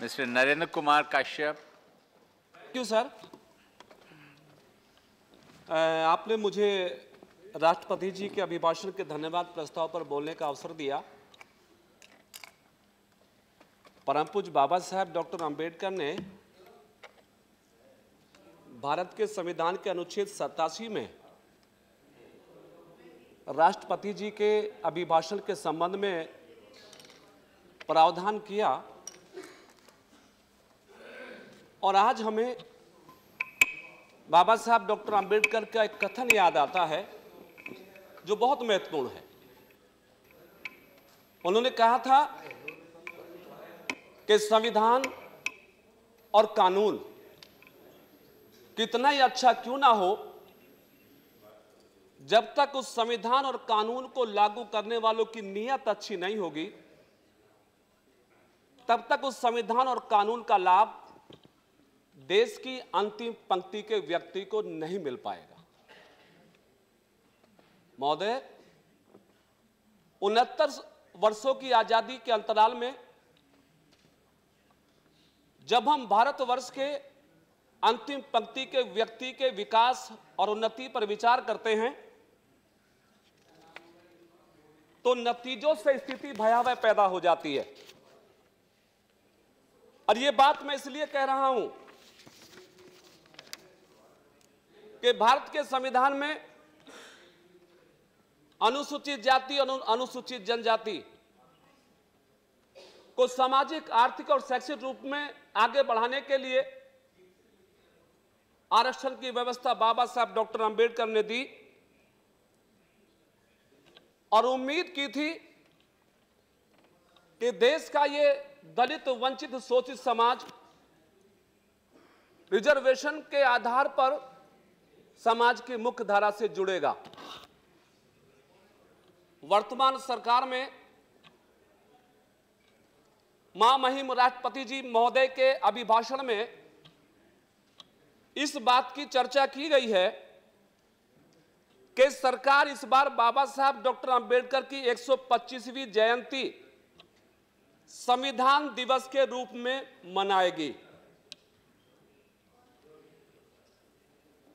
Mr. Narendra Kumar Kashyap. Thank you sir आपने मुझे राष्ट्रपति जी के अभिभाषण के धन्यवाद प्रस्ताव पर बोलने का अवसर दिया परम पूज्य बाबा साहब, डॉक्टर अंबेडकर ने भारत के संविधान के अनुच्छेद सतासी में राष्ट्रपति जी के अभिभाषण के संबंध में प्रावधान किया और आज हमें बाबा साहब डॉक्टर अंबेडकर का एक कथन याद आता है, जो बहुत महत्वपूर्ण है। उन्होंने कहा था कि संविधान और कानून कितना ही अच्छा क्यों ना हो, जब तक उस संविधान और कानून को लागू करने वालों की नीयत अच्छी नहीं होगी, तब तक उस संविधान और कानून का लाभ देश की अंतिम पंक्ति के व्यक्ति को नहीं मिल पाएगा। महोदय, उनहत्तर वर्षों की आज़ादी के अंतराल में जब हम भारतवर्ष के अंतिम पंक्ति के व्यक्ति के विकास और उन्नति पर विचार करते हैं तो नतीजों से स्थिति भयावह पैदा हो जाती है। और यह बात मैं इसलिए कह रहा हूँ कि भारत के संविधान में अनुसूचित जाति और अनुसूचित जनजाति को सामाजिक, आर्थिक और शैक्षिक रूप में आगे बढ़ाने के लिए आरक्षण की व्यवस्था बाबा साहब डॉक्टर अंबेडकर ने दी और उम्मीद की थी कि देश का ये दलित, वंचित, शोषित समाज रिजर्वेशन के आधार पर समाज की मुख्य धारा से जुड़ेगा। वर्तमान सरकार में माँ महिम राष्ट्रपति जी महोदय के अभिभाषण में इस बात की चर्चा की गई है कि सरकार इस बार बाबा साहब डॉक्टर अंबेडकर की 125वीं जयंती संविधान दिवस के रूप में मनाएगी।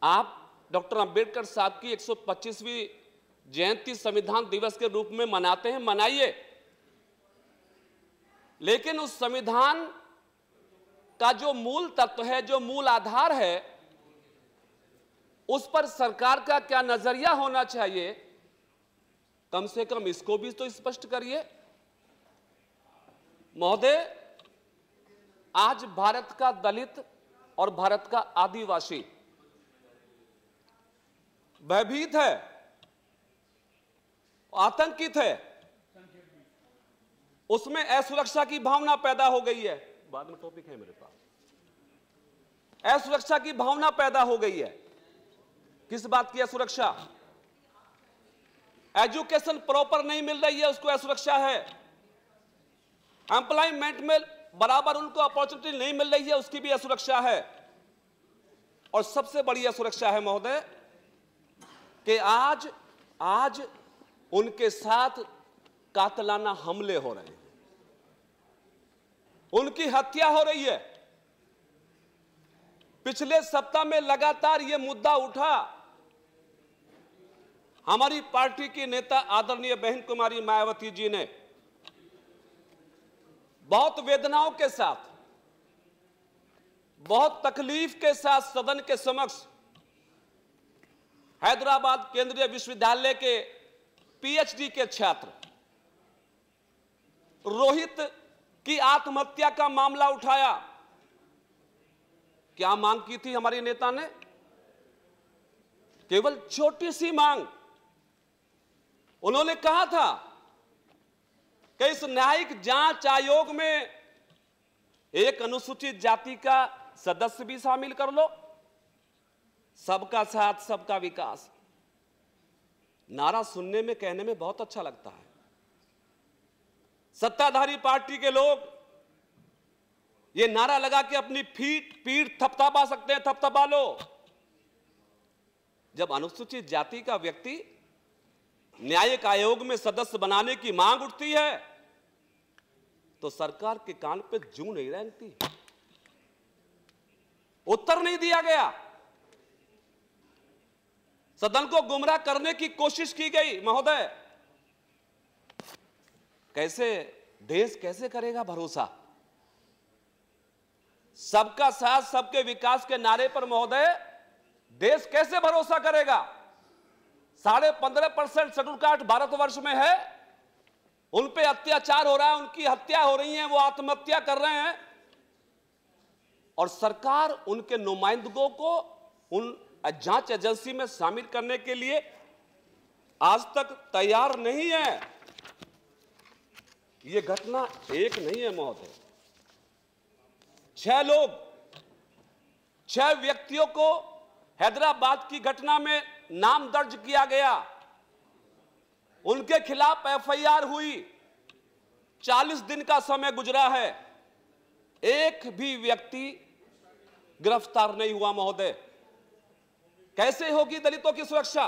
आप डॉक्टर अंबेडकर साहब की 125वीं जयंती संविधान दिवस के रूप में मनाते हैं, मनाइए। लेकिन उस संविधान का जो मूल तत्व है, जो मूल आधार है, उस पर सरकार का क्या नज़रिया होना चाहिए? कम से कम इसको भी तो स्पष्ट करिए। महोदय, आज भारत का दलित और भारत का आदिवासी भयभीत है, आतंकित है। उसमें असुरक्षा की भावना पैदा हो गई है। बाद में टॉपिक है मेरे पास। असुरक्षा की भावना पैदा हो गई है। किस बात की असुरक्षा? एजुकेशन प्रॉपर नहीं मिल रही है, उसको असुरक्षा है। एम्प्लॉयमेंट में बराबर उनको अपॉर्चुनिटी नहीं मिल रही है, उसकी भी असुरक्षा है। और सबसे बड़ी असुरक्षा है महोदय कि आज आज उनके साथ कातलाना हमले हो रहे हैं। उनकी हत्या हो रही है। पिछले सप्ताह में लगातार यह मुद्दा उठा। हमारी पार्टी की नेता आदरणीय बहन कुमारी मायावती जी ने बहुत वेदनाओं के साथ, बहुत तकलीफ़ के साथ सदन के समक्ष हैदराबाद केंद्रीय विश्वविद्यालय के पीएचडी के छात्र, रोहित की आत्महत्या का मामला उठाया। क्या मांग की थी हमारी नेता ने? केवल छोटी सी मांग। उन्होंने कहा था कि इस न्यायिक जाँच आयोग में एक अनुसूचित जाति का सदस्य भी शामिल कर लो। सबका साथ, सबका विकास। नारा सुनने में, कहने में बहुत अच्छा लगता है। सत्ताधारी पार्टी के लोग ये नारा लगा के अपनी फीट, पीठ थपथपा सकते हैं, थपथपा लो। जब अनुसूचित जाति का व्यक्ति न्यायिक आयोग में सदस्य बनाने की मांग उठती है तो सरकार के कान पे जू नहीं रेंगती। उत्तर नहीं दिया गया। सदन को गुमराह करने की कोशिश की गई, महोदय। कैसे, देश कैसे करेगा भरोसा? सबका साथ, सबके विकास के नारे पर, महोदय, देश कैसे भरोसा करेगा? साढ़े पंद्रह परसेंट शेड्यूल कास्ट भारतवर्ष में है, उन पे अत्याचार हो रहा है, उनकी हत्या हो रही है, वो आत्महत्या कर रहे हैं। और सरकार उनके नुमाइंदों को, उन जाँच एजेंसी में शामिल करने के लिए आज तक तैयार नहीं है। यह घटना एक नहीं है, महोदय। छह लोग, छह व्यक्तियों को हैदराबाद की घटना में नाम दर्ज किया गया। उनके खिलाफ एफआईआर हुई। 40 दिन का समय गुजरा है। एक भी व्यक्ति गिरफ़्तार नहीं हुआ, महोदय। कैसे होगी दलितों की सुरक्षा?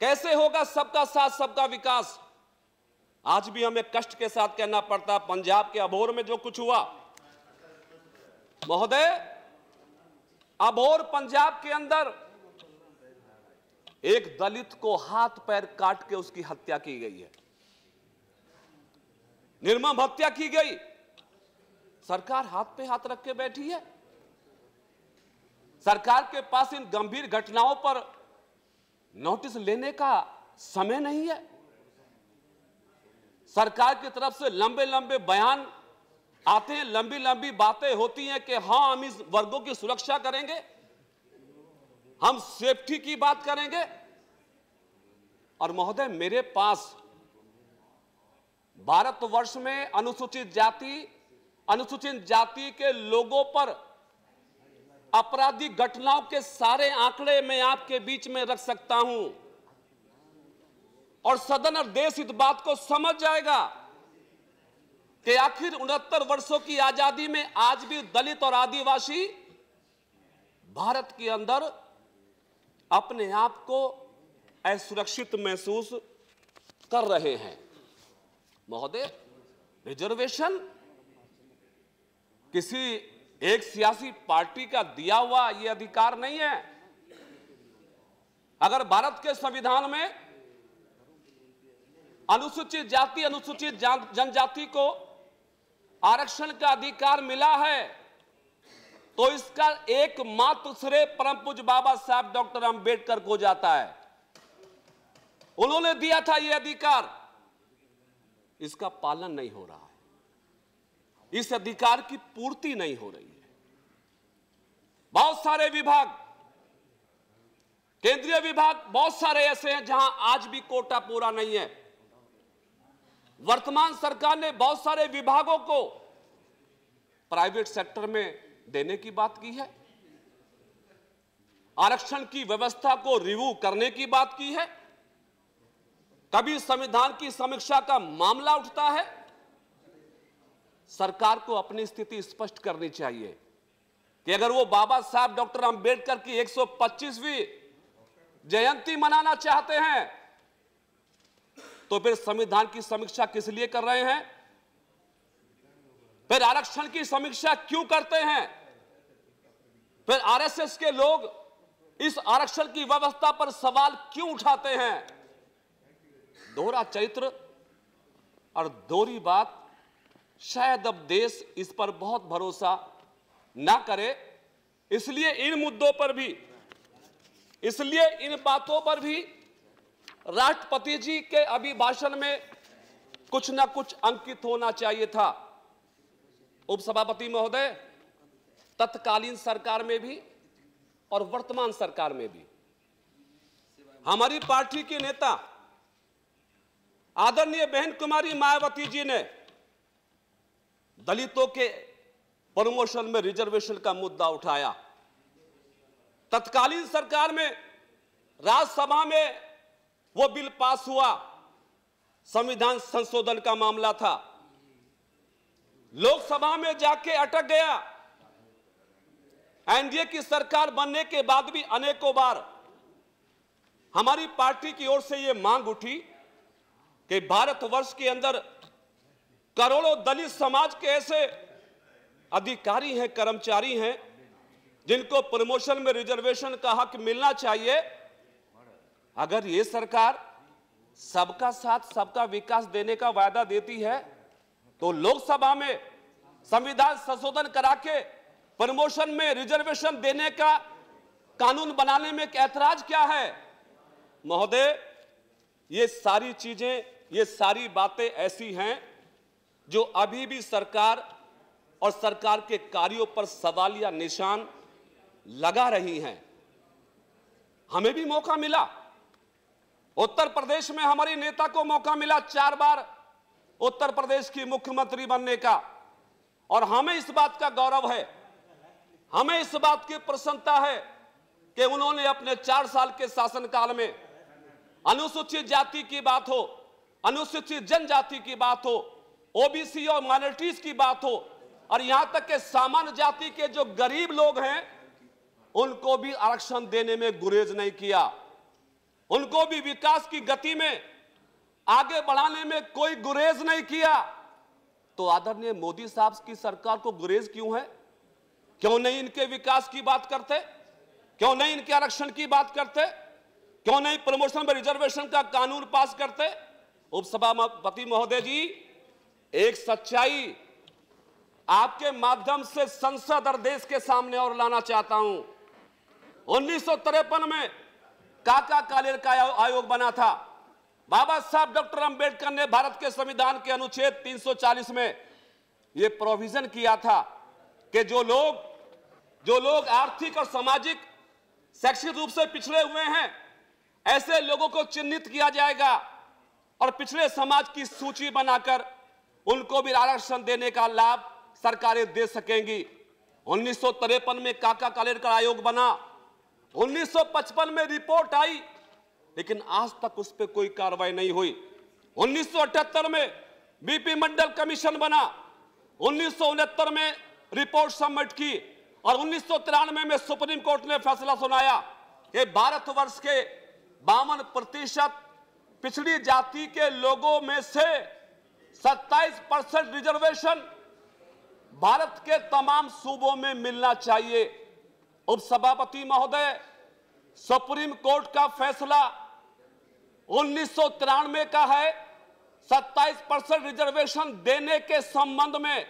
कैसे होगा सबका साथ, सबका विकास? आज भी हमें कष्ट के साथ कहना पड़ता पंजाब के अबोर में जो कुछ हुआ। महोदय, अबोर पंजाब के अंदर एक दलित को हाथ पैर काट के उसकी हत्या की गई है। निर्मम हत्या की गई। सरकार हाथ पे हाथ रख के बैठी है। सरकार के पास इन गंभीर घटनाओं पर नोटिस लेने का समय नहीं है। सरकार की तरफ़ से लंबे लंबे बयान आते हैं लंबी लंबी बातें होती हैं कि हाँ, हम इस वर्गों की सुरक्षा करेंगे, हम सेफ्टी की बात करेंगे। और महोदय, मेरे पास भारतवर्ष में अनुसूचित जाति अनुसूचित जाति के लोगों पर आपराधिक घटनाओं के सारे आंकड़े मैं आपके बीच में रख सकता हूँ। और सदन और देश इस बात को समझ जाएगा कि आखिर उनहत्तर वर्षों की आज़ादी में आज भी दलित और आदिवासी भारत के अंदर अपने आप को असुरक्षित महसूस कर रहे हैं। महोदय रिजर्वेशन किसी एक सियासी पार्टी का दिया हुआ यह अधिकार नहीं है। अगर भारत के संविधान में अनुसूचित जाति, अनुसूचित जनजाति को आरक्षण का अधिकार मिला है तो इसका एकमात्र श्रेय परम पूज्य बाबा साहब डॉक्टर अंबेडकर को जाता है। उन्होंने दिया था यह अधिकार। इसका पालन नहीं हो रहा है। इस अधिकार की पूर्ति नहीं हो रही है। बहुत सारे विभाग, केंद्रीय विभाग बहुत सारे ऐसे हैं जहाँ आज भी कोटा पूरा नहीं है। वर्तमान सरकार ने बहुत सारे विभागों को प्राइवेट सेक्टर में देने की बात की है, आरक्षण की व्यवस्था को रिव्यू करने की बात की है। कभी संविधान की समीक्षा का मामला उठता है सरकार को अपनी स्थिति स्पष्ट करनी चाहिए कि अगर वो बाबा साहब डॉक्टर अंबेडकर की 125वीं जयंती मनाना चाहते हैं तो फिर संविधान की समीक्षा किस लिए कर रहे हैं? फिर आरक्षण की समीक्षा क्यों करते हैं? फिर आरएसएस के लोग इस आरक्षण की व्यवस्था पर सवाल क्यों उठाते हैं? दोहरा चरित्र और दोहरी बात शायद अब देश इस पर बहुत भरोसा ना करे, इसलिए इन मुद्दों पर भी, इसलिए इन बातों पर भी राष्ट्रपति जी के अभिभाषण में कुछ ना कुछ अंकित होना चाहिए था। उपसभापति महोदय, तत्कालीन सरकार में भी और वर्तमान सरकार में भी। हमारी पार्टी के नेता, आदरणीय बहन कुमारी मायावती जी ने दलितों के प्रमोशन में रिजर्वेशन का मुद्दा उठाया। तत्कालीन सरकार में राज्यसभा में वो बिल पास हुआ। संविधान संशोधन का मामला था। लोकसभा में जाके अटक गया। एनडीए की सरकार बनने के बाद भी अनेकों बार हमारी पार्टी की ओर से यह मांग उठी कि भारतवर्ष के अंदर करोड़ों दलित समाज के ऐसे अधिकारी हैं, कर्मचारी हैं, जिनको प्रमोशन में रिजर्वेशन का हक मिलना चाहिए। अगर ये सरकार सबका साथ, सबका विकास देने का वायदा देती है तो लोकसभा में संविधान संशोधन करा के प्रमोशन में रिजर्वेशन देने का कानून बनाने में ऐतराज क्या है? महोदय, ये सारी चीज़ें, ये सारी बातें ऐसी हैं जो अभी भी सरकार और सरकार के कार्यों पर सवाल या निशान लगा रही हैं। हमें भी मौका मिला। उत्तर प्रदेश में हमारी नेता को मौका मिला चार बार उत्तर प्रदेश की मुख्यमंत्री बनने का। और हमें इस बात का गौरव है, हमें इस बात की प्रसन्नता है कि उन्होंने अपने चार साल के शासनकाल में अनुसूचित जाति की बात हो, अनुसूचित जनजाति की बात हो ओबीसी और माइनॉरिटीज की बात हो, और यहाँ तक के सामान्य जाति के जो गरीब लोग हैं, उनको भी आरक्षण देने में गुरेज नहीं किया। उनको भी विकास की गति में, आगे बढ़ाने में कोई गुरेज नहीं किया। तो आदरणीय मोदी साहब की सरकार को गुरेज क्यों है? क्यों नहीं इनके विकास की बात करते? क्यों नहीं इनके आरक्षण की बात करते? क्यों नहीं प्रमोशन में रिजर्वेशन का कानून पास करते? उपसभापति महोदय जी एक सच्चाई आपके माध्यम से संसद और देश के सामने और लाना चाहता हूँ। उन्नीस सौ तिरपन में काका कालेर का आयोग बना था। बाबा साहब डॉक्टर अंबेडकर ने भारत के संविधान के अनुच्छेद 340 में यह प्रोविज़न किया था कि जो लोग जो लोग आर्थिक और सामाजिक शैक्षिक रूप से पिछड़े हुए हैं, ऐसे लोगों को चिन्हित किया जाएगा और पिछड़े समाज की सूची बनाकर उनको भी आरक्षण देने का लाभ सरकारें दे सकेंगी। उन्नीस सौ तिरपन में काका कालेरकर आयोग बना। 1955 में रिपोर्ट आई, लेकिन आज तक उस पर कोई कार्रवाई नहीं हुई। 1978 में बीपी मंडल कमीशन बना। उन्नीस सौ उनहत्तर में रिपोर्ट सबमिट की और उन्नीस तिरानवे में सुप्रीम कोर्ट ने फैसला सुनाया कि भारतवर्ष के बावन प्रतिशत पिछड़ी जाति के लोगों में से 27 परसेंट रिजर्वेशन भारत के तमाम सूबों में मिलना चाहिए। उपसभापति महोदय, सुप्रीम कोर्ट का फैसला उन्नीस सौ तिरानवे का है। 27 परसेंट रिजर्वेशन देने के संबंध में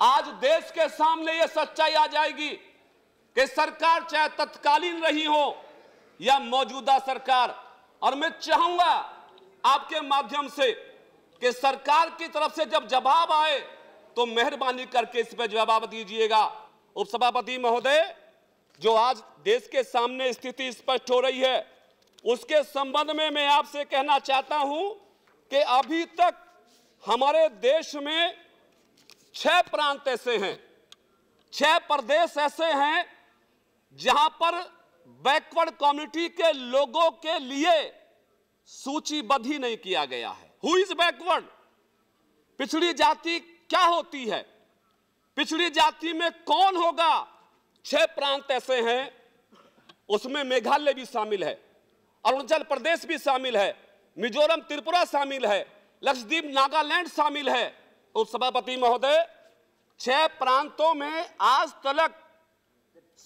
आज देश के सामने यह सच्चाई आ जाएगी कि सरकार चाहे तत्कालीन रही हो या मौजूदा सरकार। और मैं चाहूँगा आपके माध्यम से कि सरकार की तरफ़ से जब जवाब आए तो मेहरबानी करके इस पर जवाब दीजिएगा। उपसभापति महोदय, जो आज देश के सामने स्थिति स्पष्ट हो रही है, उसके संबंध में मैं आपसे कहना चाहता हूँ कि अभी तक हमारे देश में छह प्रांत ऐसे हैं। छह प्रदेश ऐसे हैं जहाँ पर बैकवर्ड कम्युनिटी के लोगों के लिए सूचीबद्ध ही नहीं किया गया है। हु इज़ बैकवर्ड पिछड़ी जाति क्या होती है? पिछड़ी जाति में कौन होगा? छह प्रांत ऐसे हैं, उसमें मेघालय भी शामिल है, अरुणाचल प्रदेश भी शामिल है, मिजोरम, त्रिपुरा शामिल है, लक्षद्वीप, नागालैंड शामिल है। उपसभापति महोदय, छह प्रांतों में आज तक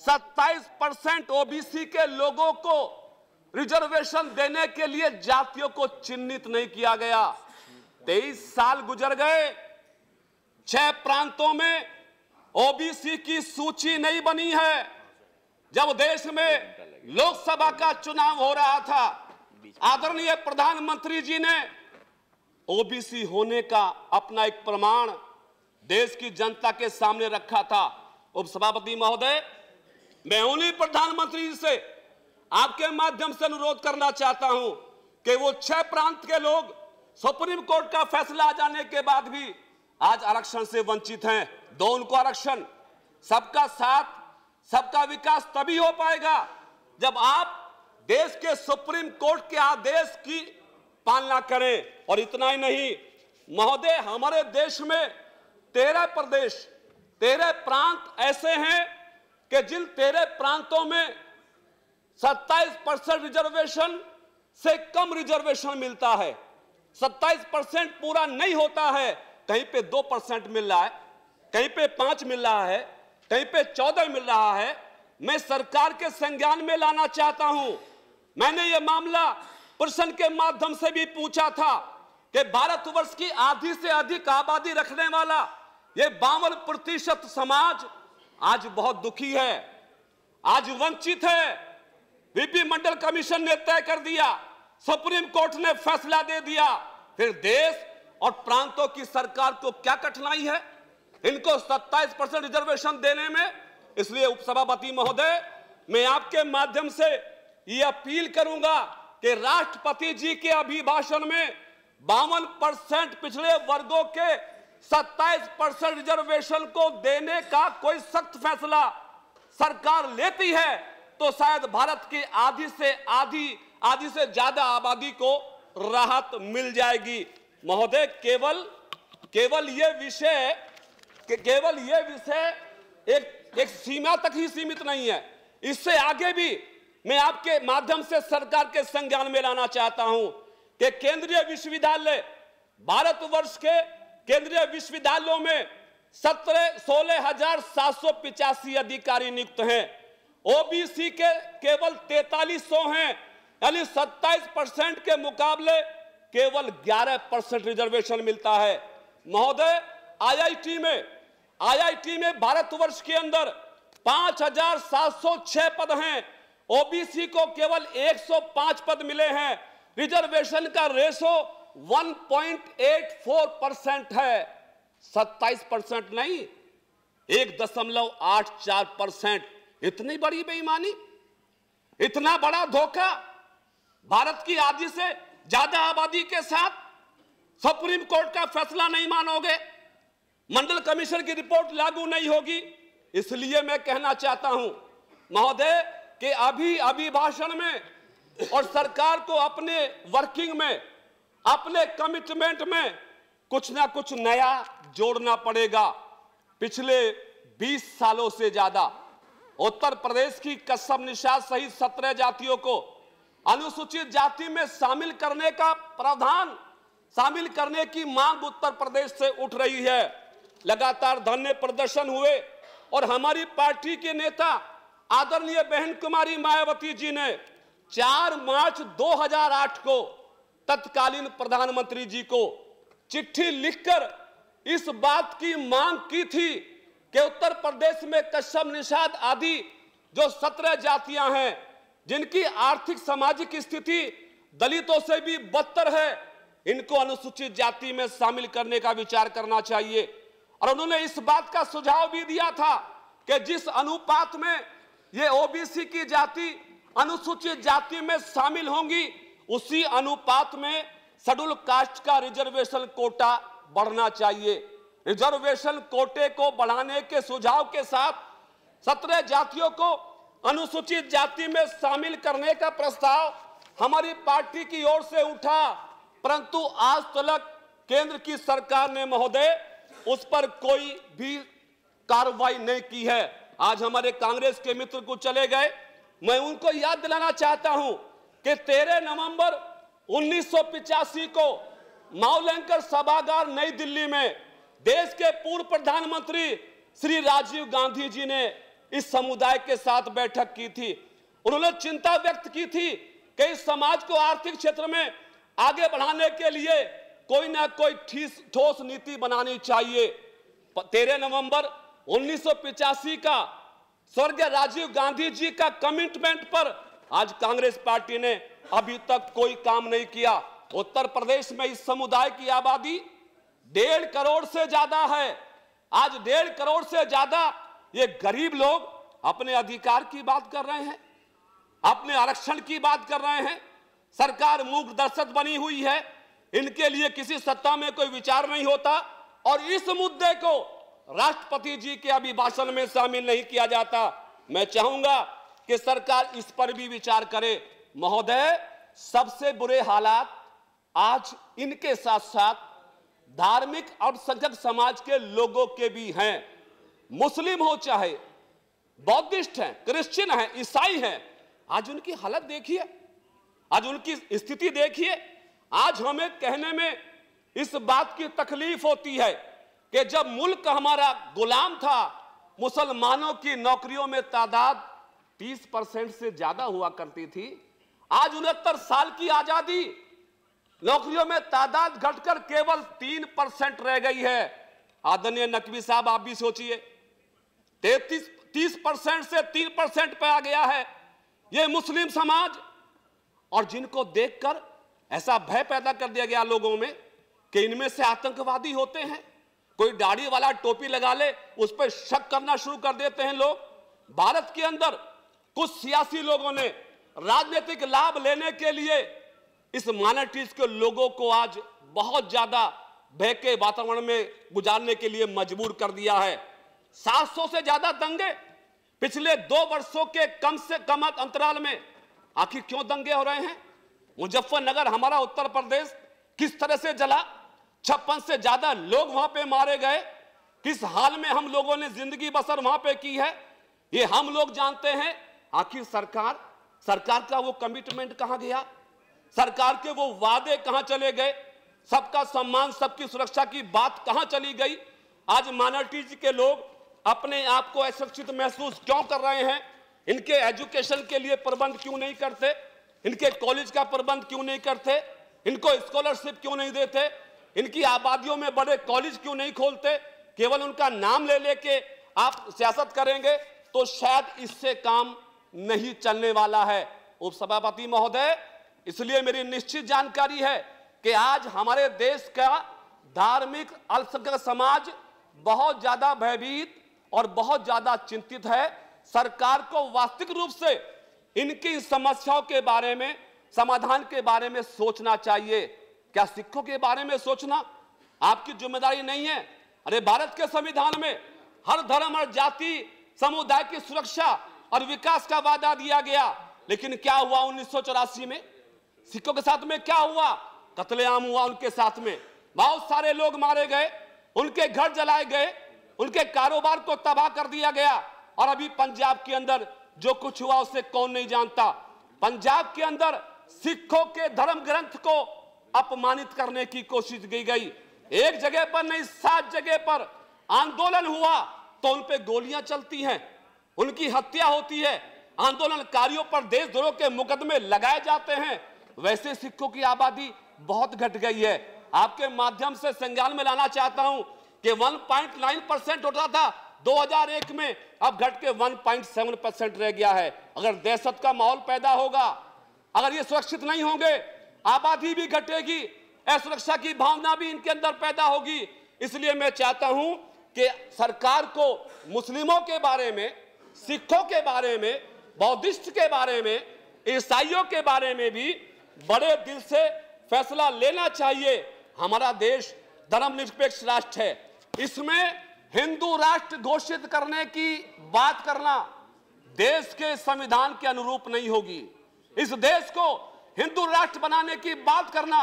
27 परसेंट ओबीसी के लोगों को रिजर्वेशन देने के लिए जातियों को चिन्हित नहीं किया गया। तेईस साल गुजर गए, छह प्रांतों में ओबीसी की सूची नहीं बनी है। जब देश में लोकसभा का चुनाव हो रहा था, आदरणीय प्रधानमंत्री जी ने ओबीसी होने का अपना एक प्रमाण देश की जनता के सामने रखा था। उपसभापति महोदय, मैं उन्हीं प्रधानमंत्री जी से आपके माध्यम से अनुरोध करना चाहता हूँ कि वो छह प्रांत के लोग सुप्रीम कोर्ट का फैसला आ जाने के बाद भी आज आरक्षण से वंचित हैं। दो उनको आरक्षण। सबका साथ, सबका विकास तभी हो पाएगा जब आप देश के सुप्रीम कोर्ट के आदेश की पालना करें। और इतना ही नहीं, महोदय, हमारे देश में तेरह प्रदेश, तेरह प्रांत ऐसे हैं कि जिन तेरह प्रांतों में 27 परसेंट रिजर्वेशन से कम रिजर्वेशन मिलता है। 27 परसेंट पूरा नहीं होता है, कहीं पे दो परसेंट मिल रहा है, कहीं पे पाँच मिल रहा है, कहीं पे चौदह मिल रहा है। मैं सरकार के संज्ञान में लाना चाहता हूँ। मैंने ये मामला प्रश्न के माध्यम से भी पूछा था कि भारतवर्ष की आधी से अधिक आबादी रखने वाला ये बावन प्रतिशत समाज आज बहुत दुखी है, आज वंचित है। वीपी मंडल कमीशन ने तय कर दिया, सुप्रीम कोर्ट ने फैसला दे दिया। फिर देश और प्रांतों की सरकार को क्या कठिनाई है? इनको 27 परसेंट रिजर्वेशन देने में, इसलिए उपसभापति महोदय, मैं आपके माध्यम से ये अपील करूँगा कि राष्ट्रपति जी के अभिभाषण में बावन परसेंट पिछड़े वर्गों के 27 परसेंट रिजर्वेशन को देने का कोई सख्त फैसला सरकार लेती है। तो शायद भारत की आधी से आधी आधी से ज़्यादा आबादी को राहत मिल जाएगी। महोदय केवल केवल ये विषय के, केवल ये विषय एक एक सीमा तक ही सीमित नहीं है। इससे आगे भी मैं आपके माध्यम से सरकार के संज्ञान में लाना चाहता हूँ कि केंद्रीय विश्वविद्यालय भारतवर्ष के केंद्रीय विश्वविद्यालयों में सत्रह सोलह हज़ार सात सौ पिचासी अधिकारी नियुक्त हैं। ओबीसी के केवल तैतालीस सौ हैं यानी 27 परसेंट के मुकाबले केवल 11 परसेंट रिजर्वेशन मिलता है। महोदय आईआईटी में आईआईटी में भारतवर्ष के अंदर 5,706 पद हैं। ओबीसी को केवल 105 पद मिले हैं। रिजर्वेशन का रेशो 1.84 परसेंट है। 27 परसेंट नहीं एक दशमलव आठ चार परसेंट। इतनी बड़ी बेईमानी, इतना बड़ा धोखा भारत की आधी से ज़्यादा आबादी के साथ सुप्रीम कोर्ट का फैसला नहीं मानोगे, मंडल कमीशन की रिपोर्ट लागू नहीं होगी। इसलिए मैं कहना चाहता हूँ, महोदय, कि अभी अभिभाषण में और सरकार को अपने वर्किंग में, अपने कमिटमेंट में कुछ ना कुछ नया जोड़ना पड़ेगा। पिछले 20 सालों से ज़्यादा उत्तर प्रदेश की कसम निषाद सहित सत्रह जातियों को अनुसूचित जाति में शामिल करने का प्रावधान शामिल करने की मांग उत्तर प्रदेश से उठ रही है। लगातार धन्य प्रदर्शन हुए और हमारी पार्टी के नेता आदरणीय बहन कुमारी मायावती जी ने 4 मार्च 2008 को तत्कालीन प्रधानमंत्री जी को चिट्ठी लिखकर इस बात की मांग की थी कि उत्तर प्रदेश में कश्यप, निषाद आदि जो सत्रह जातियाँ हैं, जिनकी आर्थिक, सामाजिक स्थिति दलितों से भी बदतर है, इनको अनुसूचित जाति में शामिल करने का विचार करना चाहिए। और उन्होंने इस बात का सुझाव भी दिया था कि जिस अनुपात में ये ओबीसी की जाति, अनुसूचित जाति में शामिल होंगी, उसी अनुपात में शेड्यूल कास्ट का रिजर्वेशन कोटा बढ़ना चाहिए। रिजर्वेशन कोटे को बढ़ाने के सुझाव के साथ सत्रह जातियों को अनुसूचित जाति में शामिल करने का प्रस्ताव हमारी पार्टी की ओर से उठा। परंतु आज तक केंद्र की सरकार ने महोदय, उस पर कोई भी कार्रवाई नहीं की है। आज हमारे कांग्रेस के मित्र को चले गए। मैं उनको याद दिलाना चाहता हूँ कि तेरह नवंबर उन्नीस को माउलंकर सभागार नई दिल्ली में देश के पूर्व प्रधानमंत्री श्री राजीव गांधी जी ने इस समुदाय के साथ बैठक की थी। उन्होंने चिंता व्यक्त की थी कि इस समाज को आर्थिक क्षेत्र में आगे बढ़ाने के लिए कोई ना कोई ठीस नीति बनानी चाहिए। तेरह नवंबर उन्नीस का स्वर्गीय राजीव गांधी जी का कमिटमेंट पर आज कांग्रेस पार्टी ने अभी तक कोई काम नहीं किया। उत्तर प्रदेश में इस समुदाय की आबादी डेढ़ करोड़ से ज़्यादा है। आज डेढ़ करोड़ से ज़्यादा ये गरीब लोग अपने अधिकार की बात कर रहे हैं, अपने आरक्षण की बात कर रहे हैं। सरकार मूक दर्शक बनी हुई है, इनके लिए किसी सत्ता में कोई विचार नहीं होता और इस मुद्दे को राष्ट्रपति जी के अभिभाषण में शामिल नहीं किया जाता। मैं चाहूँगा कि सरकार इस पर भी विचार करे। महोदय, सबसे बुरे हालात आज इनके साथ साथ धार्मिक अल्पसंख्यक समाज के लोगों के भी हैं। मुस्लिम हो चाहे बौद्धिस्ट हैं, क्रिश्चियन हैं, ईसाई हैं, आज उनकी हालत देखिए। आज उनकी स्थिति देखिए। आज हमें कहने में इस बात की तकलीफ़ होती है कि जब मुल्क हमारा गुलाम था, मुसलमानों की नौकरियों में तादाद 30 परसेंट से ज़्यादा हुआ करती थी, आज उनहत्तर साल की आज़ादी नौकरियों में तादाद घटकर केवल तीन परसेंट रह गई है। आदरणीय नकवी साहब, आप भी सोचिए। तैतीस, तीस परसेंट से तीन परसेंट पे आ गया है। ये मुस्लिम समाज और जिनको देखकर ऐसा भय पैदा कर दिया गया लोगों में कि इनमें से आतंकवादी होते हैं। कोई दाढ़ी वाला टोपी लगा ले, उस पर शक करना शुरू कर देते हैं लोग। भारत के अंदर कुछ सियासी लोगों ने राजनीतिक लाभ लेने के लिए इस माइनॉरिटीज के लोगों को आज बहुत ज़्यादा भय के वातावरण में गुजारने के लिए मजबूर कर दिया है। 700 से ज़्यादा दंगे पिछले दो वर्षों के कम से कम अंतराल में। आखिर क्यों दंगे हो रहे हैं? मुजफ्फरनगर, हमारा उत्तर प्रदेश किस तरह से जला? छप्पन से ज़्यादा लोग वहाँ पे मारे गए। किस हाल में हम लोगों ने ज़िंदगी बसर वहाँ पे की है? ये हम लोग जानते हैं। आखिर सरकार सरकार का वो कमिटमेंट कहाँ गया? सरकार के वो वादे कहाँ चले गए? सबका सम्मान, सबकी सुरक्षा की बात कहाँ चली गई? आज माइनॉरिटीज के लोग अपने आप को असुरक्षित महसूस क्यों कर रहे हैं? इनके एजुकेशन के लिए प्रबंध क्यों नहीं करते? इनके कॉलेज का प्रबंध क्यों नहीं करते? इनको स्कॉलरशिप क्यों नहीं देते? इनकी आबादियों में बड़े कॉलेज क्यों नहीं खोलते? केवल उनका नाम ले लेके आप सियासत करेंगे तो शायद इससे काम नहीं चलने वाला है। उपसभापति महोदय इसलिए मेरी निश्चित जानकारी है कि आज हमारे देश का धार्मिक अल्पसंख्यक समाज बहुत ज़्यादा भयभीत और बहुत ज़्यादा चिंतित है। सरकार को वास्तविक रूप से इनकी समस्याओं के बारे में, समाधान के बारे में सोचना चाहिए। क्या सिखों के बारे में सोचना आपकी ज़िम्मेदारी नहीं है? अरे, भारत के संविधान में हर धर्म और जाति, समुदाय की सुरक्षा और विकास का वादा दिया गया। लेकिन क्या हुआ उन्नीस सौ चौरासी में? सिखों के साथ में क्या हुआ? कतलेआम हुआ उनके साथ में। बहुत सारे लोग मारे गए, उनके घर जलाए गए, उनके कारोबार को तबाह कर दिया गया। और अभी पंजाब के अंदर जो कुछ हुआ उसे कौन नहीं जानता। पंजाब के अंदर सिखों के धर्म ग्रंथ को अपमानित करने की कोशिश की गई। एक जगह पर नहीं, सात जगह पर आंदोलन हुआ तो उन पे गोलियाँ चलती हैं। उनकी हत्या होती है। आंदोलनकारियों पर देशद्रोह के मुकदमे लगाए जाते हैं। वैसे सिखों की आबादी बहुत घट गई है। आपके माध्यम से संज्ञान में लाना चाहता हूँ कि 1.9 परसेंट होता था 2001 में अब घट के 1.7 परसेंट रह गया है। अगर दहशत का माहौल पैदा होगा, अगर ये सुरक्षित नहीं होंगे, आबादी भी घटेगी, असुरक्षा की भावना भी इनके अंदर पैदा होगी। इसलिए मैं चाहता हूँ कि सरकार को मुस्लिमों के बारे में सिखों के बारे में, बौद्धिस्ट के बारे में, ईसाइयों के बारे में भी बड़े दिल से फैसला लेना चाहिए। हमारा देश धर्मनिरपेक्ष राष्ट्र है। इसमें हिंदू राष्ट्र घोषित करने की बात करना देश के संविधान के अनुरूप नहीं होगी। इस देश को हिंदू राष्ट्र बनाने की बात करना,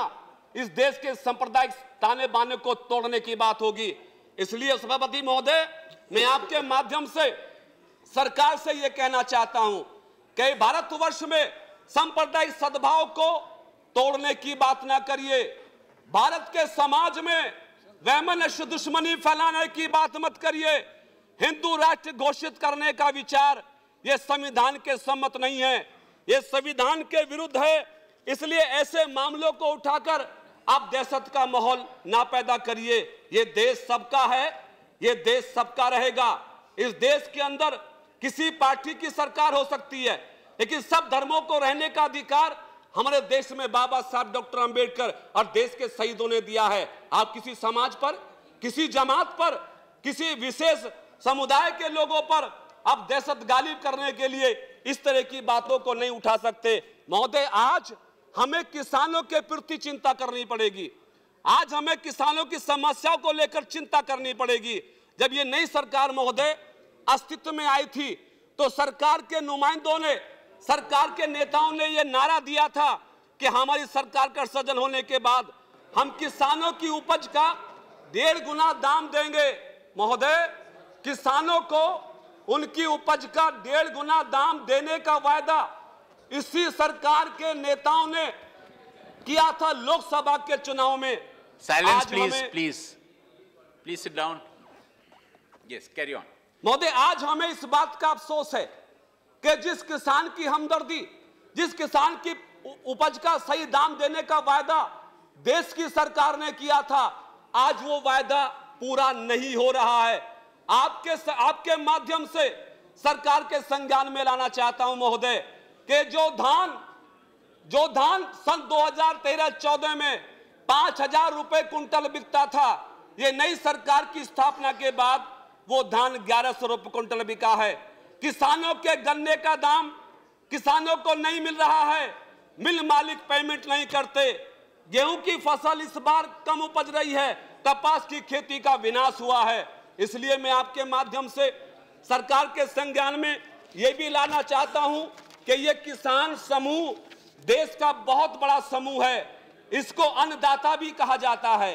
इस देश के सांप्रदायिक ताने बाने को तोड़ने की बात होगी। इसलिए सभापति महोदय, मैं आपके माध्यम से सरकार से यह कहना चाहता हूँ कि भारतवर्ष में सांप्रदायिक सद्भाव को तोड़ने की बात ना करिए। भारत के समाज में वैमनस्य दुश्मनी फैलाने की बात मत करिए। हिंदू राष्ट्र घोषित करने का विचार ये संविधान के सम्मत नहीं है। यह संविधान के विरुद्ध है। इसलिए ऐसे मामलों को उठाकर आप दहशत का माहौल ना पैदा करिए। ये देश सबका है। ये देश सबका रहेगा। इस देश के अंदर किसी पार्टी की सरकार हो सकती है। लेकिन सब धर्मों को रहने का अधिकार हमारे देश में बाबा साहब डॉक्टर अंबेडकर और देश के शहीदों ने दिया है। आप किसी समाज पर, किसी जमात पर, किसी विशेष समुदाय के लोगों पर आप दहशत गालिब करने के लिए इस तरह की बातों को नहीं उठा सकते। महोदय, आज हमें किसानों के प्रति चिंता करनी पड़ेगी। आज हमें किसानों की समस्याओं को लेकर चिंता करनी पड़ेगी। जब ये नई सरकार महोदय अस्तित्व में आई थी तो सरकार के नुमाइंदों ने सरकार के नेताओं ने यह नारा दिया था कि हमारी सरकार का सजन होने के बाद हम किसानों की उपज का डेढ़ गुना दाम देंगे महोदय किसानों को उनकी उपज का डेढ़ गुना दाम देने का वायदा इसी सरकार के नेताओं ने किया था लोकसभा के चुनाव में Silence, please please. Please sit down. Yes, carry on. महोदय आज हमें इस बात का अफसोस है कि जिस किसान की हमदर्दी, जिस किसान की उपज का सही दाम देने का वायदा देश की सरकार ने किया था, आज वो वायदा पूरा नहीं हो रहा है। आपके आपके माध्यम से सरकार के संज्ञान में लाना चाहता हूँ, महोदय, कि जो धान जो धान सन 2013-14 में पाँच हज़ार रुपए कुंटल बिकता था, ये नई सरकार की स्थापना के बाद वो धान ग्यारह सौ रुपये कुंटल बिका है। किसानों के गन्ने का दाम किसानों को नहीं मिल रहा है। मिल मालिक पेमेंट नहीं करते। गेहूँ की फ़सल इस बार कम उपज रही है। कपास की खेती का विनाश हुआ है। इसलिए मैं आपके माध्यम से सरकार के संज्ञान में ये भी लाना चाहता हूँ कि ये किसान समूह देश का बहुत बड़ा समूह है। इसको अन्नदाता भी कहा जाता है।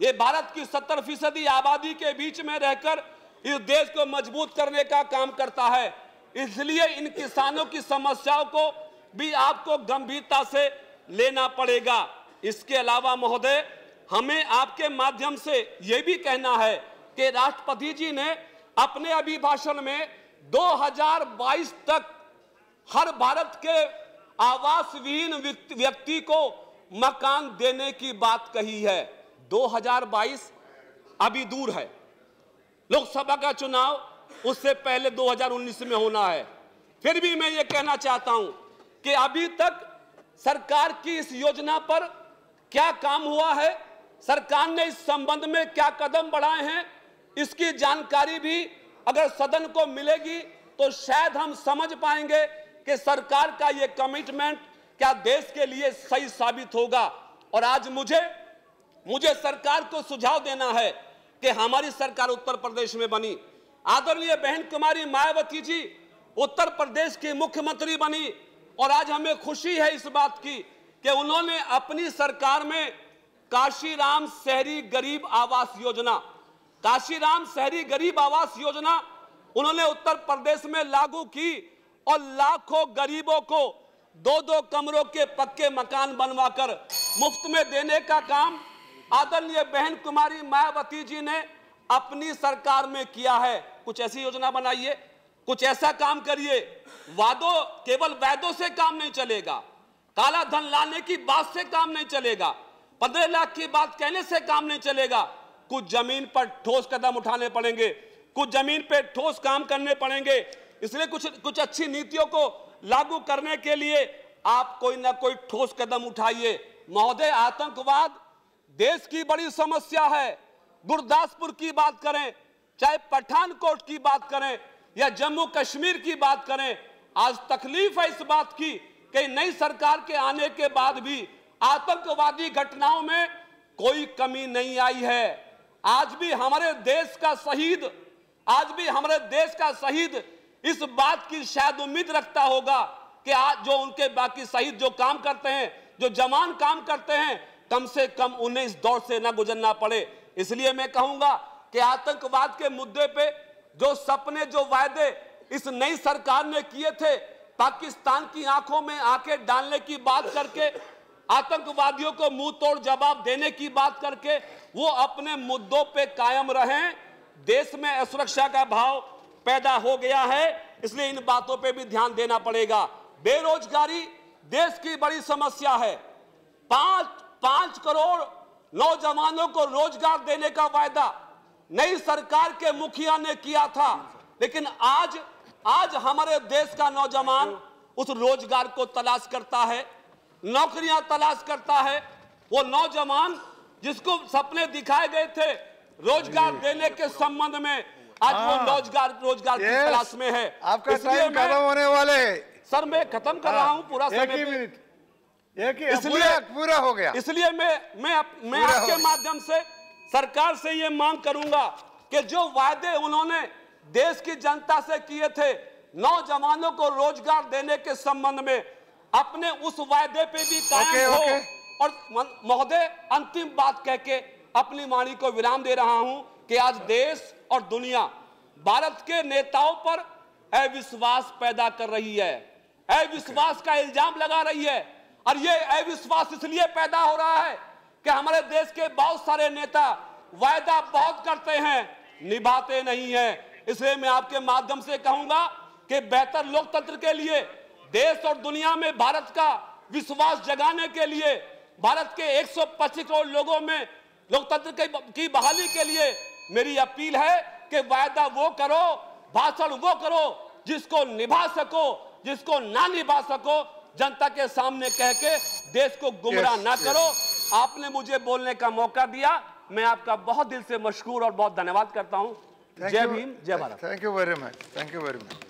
ये भारत की सत्तर फ़ीसदी आबादी के बीच में रहकर इस देश को मज़बूत करने का काम करता है। इसलिए इन किसानों की समस्याओं को भी आपको गंभीरता से लेना पड़ेगा। इसके अलावा महोदय, हमें आपके माध्यम से यह भी कहना है कि राष्ट्रपति जी ने अपने अभिभाषण में 2022 तक हर भारत के आवास विहीन व्यक्ति को मकान देने की बात कही है। 2022 अभी दूर है। लोकसभा का चुनाव उससे पहले 2019 में होना है। फिर भी मैं ये कहना चाहता हूँ कि अभी तक सरकार की इस योजना पर क्या काम हुआ है, सरकार ने इस संबंध में क्या कदम बढ़ाए हैं, इसकी जानकारी भी अगर सदन को मिलेगी तो शायद हम समझ पाएँगे कि सरकार का ये कमिटमेंट क्या देश के लिए सही साबित होगा। और आज मुझे मुझे सरकार को सुझाव देना है कि हमारी सरकार उत्तर प्रदेश में बनी। आदरणीय बहन कुमारी मायावती जी उत्तर प्रदेश की मुख्यमंत्री बनी और आज हमें खुशी है इस बात की कि उन्होंने अपनी सरकार में काशीराम शहरी गरीब आवास योजना, काशीराम शहरी गरीब आवास योजना उन्होंने उत्तर प्रदेश में लागू की और लाखों गरीबों को दो दो कमरों के पक्के मकान बनवाकर मुफ़्त में देने का काम आदरणीय बहन कुमारी मायावती जी ने अपनी सरकार में किया है। कुछ ऐसी योजना बनाइए, कुछ ऐसा काम करिए। वादों, केवल वादों से काम नहीं चलेगा। काला धन लाने की बात से काम नहीं चलेगा। पंद्रह लाख की बात कहने से काम नहीं चलेगा। कुछ ज़मीन पर ठोस कदम उठाने पड़ेंगे। कुछ ज़मीन पर ठोस काम करने पड़ेंगे। इसलिए कुछ कुछ अच्छी नीतियों को लागू करने के लिए आप कोई ना कोई ठोस कदम उठाइए। महोदय, आतंकवाद देश की बड़ी समस्या है। गुरदासपुर की बात करें, चाहे पठानकोट की बात करें या जम्मू कश्मीर की बात करें, आज तकलीफ़ है इस बात की कि नई सरकार के आने के बाद भी आतंकवादी घटनाओं में कोई कमी नहीं आई है। आज भी हमारे देश का शहीद, आज भी हमारे देश का शहीद इस बात की शायद उम्मीद रखता होगा कि आज जो उनके बाकी शहीद जो काम करते हैं, जो जवान काम करते हैं कम से कम उन्हें इस दौर से ना गुजरना पड़े। इसलिए मैं कहूँगा कि आतंकवाद के मुद्दे पे जो सपने, जो वायदे इस नई सरकार ने किए थे, पाकिस्तान की आँखों में आँखें डालने की बात करके, आतंकवादियों को मुँह तोड़ जवाब देने की बात करके वो अपने मुद्दों पे कायम रहें। देश में असुरक्षा का भाव पैदा हो गया है, इसलिए इन बातों पे भी ध्यान देना पड़ेगा। बेरोजगारी देश की बड़ी समस्या है। पाँच पाँच करोड़ नौजवानों को रोज़गार देने का वायदा नई सरकार के मुखिया ने किया था। लेकिन आज आज हमारे देश का नौजवान उस रोज़गार को तलाश करता है नौकरियाँ तलाश करता है। वो नौजवान जिसको सपने दिखाए गए थे रोज़गार देने के संबंध में आज वो हाँ। रोज़गार रोज़गार की तलाश में है। आपका टाइम खत्म होने वाले। सर मैं खत्म कर रहा हूँ पूरा समय ही इसलिए- पूरा हो गया। इसलिए मैं मैं मैं आपके माध्यम से सरकार से ये मांग करूँगा कि जो वायदे उन्होंने देश की जनता से किए थे नौजवानों को रोज़गार देने के संबंध में अपने उस वायदे पे भी कायम हो। और महोदय अंतिम बात कह के अपनी वाणी को विराम दे रहा हूँ कि आज देश और दुनिया भारत के नेताओं पर अविश्वास पैदा कर रही है। अविश्वास का इल्ज़ाम लगा रही है। और ये अविश्वास इसलिए पैदा हो रहा है कि हमारे देश के बहुत सारे नेता वायदा बहुत करते हैं, निभाते नहीं हैं। इसलिए मैं आपके माध्यम से कहूँगा कि बेहतर लोकतंत्र के लिए, देश और दुनिया में भारत का विश्वास जगाने के लिए, भारत के 125 करोड़ लोगों में लोकतंत्र की- की बहाली के लिए मेरी अपील है कि वायदा वो करो, भाषण वो करो, जिसको निभा सको, जिसको ना निभा सको जनता के सामने कह के देश को गुमराह ना करो। आपने मुझे बोलने का मौका दिया। मैं आपका बहुत दिल से मशहूर और बहुत धन्यवाद करता हूँ। जय. भीम जय Bharat. Thank you very much thank you very much.